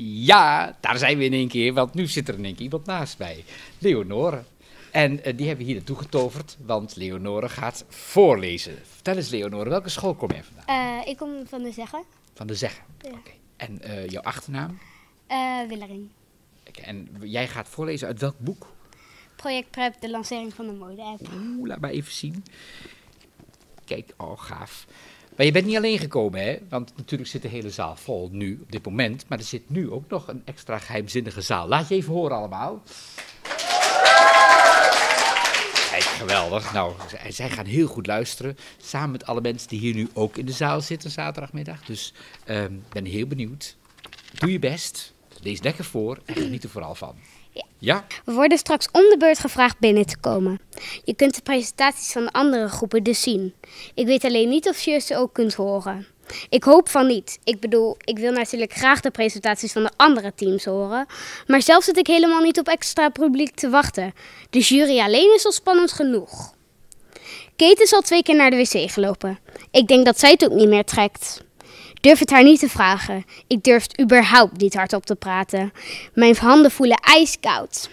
Ja, daar zijn we in één keer, want nu zit er in één keer iemand naast mij. Leonore. En eh, die hebben we hier naartoe getoverd, want Leonore gaat voorlezen. Vertel eens Leonore, welke school kom jij vandaan? Eh, ik kom van de Zeggen. Van de Zeggen. Ja. Oké. En eh, jouw achternaam? Willering. En jij gaat voorlezen uit welk boek? Project Prep, de lancering van de mode-app. Oeh, laat maar even zien. Kijk, oh gaaf. Maar je bent niet alleen gekomen, hè? Want natuurlijk zit de hele zaal vol nu, op dit moment. Maar er zit nu ook nog een extra geheimzinnige zaal. Laat je even horen allemaal. Kijk, geweldig. Nou, zij- gaan heel goed luisteren. Samen met alle mensen die hier nu ook in de zaal zitten zaterdagmiddag. Dus ik ben heel benieuwd. Doe je best. Lees lekker voor en geniet er vooral van. Ja. Ja? We worden straks om de beurt gevraagd binnen te komen. Je kunt de presentaties van de andere groepen dus zien. Ik weet alleen niet of je ze ook kunt horen. Ik hoop van niet. Ik bedoel, ik wil natuurlijk graag de presentaties van de andere teams horen. Maar zelf zit ik helemaal niet op extra publiek te wachten. De jury alleen is al spannend genoeg. Kate is al twee keer naar de wc gelopen. Ik denk dat zij het ook niet meer trekt. Durf het haar niet te vragen. Ik durf überhaupt niet hardop te praten. Mijn handen voelen ijskoud.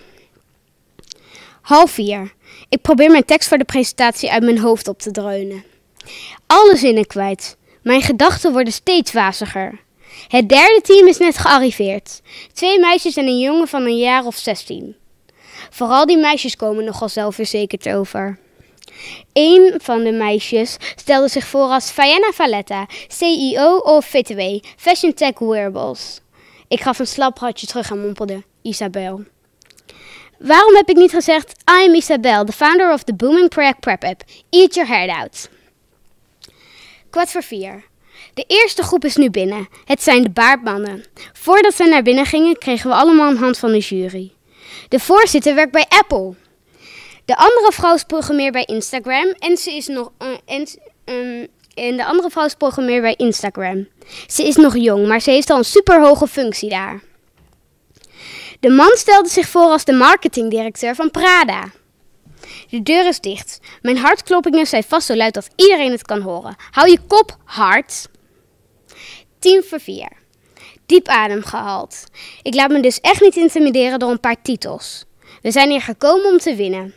Half vier. Ik probeer mijn tekst voor de presentatie uit mijn hoofd op te dreunen. Alle zinnen kwijt. Mijn gedachten worden steeds waziger. Het derde team is net gearriveerd. Twee meisjes en een jongen van een jaar of zestien. Vooral die meisjes komen nogal zelfverzekerd over. Een van de meisjes stelde zich voor als Faena Valletta, CEO of VTW, Fashion Tech Wearables. Ik gaf een slap hartje terug en mompelde, Isabel. Waarom heb ik niet gezegd, I'm Isabel, the founder of the booming project Prep App. Eat your heart out. Kwart voor vier. De eerste groep is nu binnen. Het zijn de baardmannen. Voordat ze naar binnen gingen, kregen we allemaal een hand van de jury. De voorzitter werkt bij Apple. De andere vrouw is programmeer bij Instagram en ze is nog. eh, ehm, en de andere vrouw is programmeer bij Instagram. Ze is nog jong, maar ze heeft al een superhoge functie daar. De man stelde zich voor als de marketingdirecteur van Prada. De deur is dicht. Mijn hartkloppingen zijn vast zo luid dat iedereen het kan horen. Hou je kop hard. Tien voor vier. Diep adem gehaald. Ik laat me dus echt niet intimideren door een paar titels. We zijn hier gekomen om te winnen.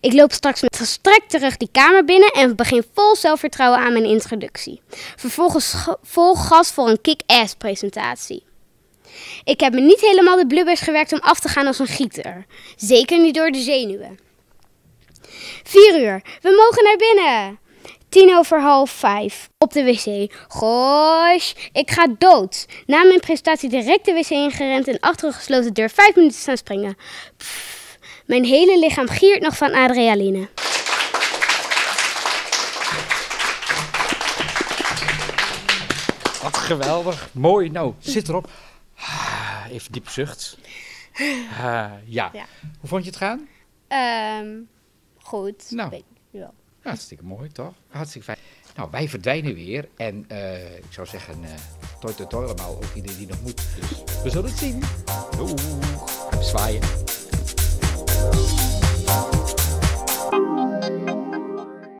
Ik loop straks met gestrekt rug die kamer binnen en begin vol zelfvertrouwen aan mijn introductie. Vervolgens ge- vol gas voor een kick-ass presentatie. Ik heb me niet helemaal de blubbers gewerkt om af te gaan als een gieter. Zeker niet door de zenuwen. Vier uur. We mogen naar binnen. Tien over half vijf. Op de wc. Gosh, ik ga dood. Na mijn presentatie direct de wc ingerend en achter een gesloten deur vijf minuten staan springen. Mijn hele lichaam giert nog van adrenaline. Wat geweldig. Mooi. Nou, zit erop. Ah, Even diep zucht. Ah, ja. Ja. Hoe vond je het gaan? Ehm, goed. Nou. Ja. Hartstikke mooi, toch? Hartstikke fijn. Nou, wij verdwijnen weer. En eh, ik zou zeggen, eh toi toi toi allemaal. Ook iedereen die nog moet. Dus we zullen het zien. Doei. Zwaaien.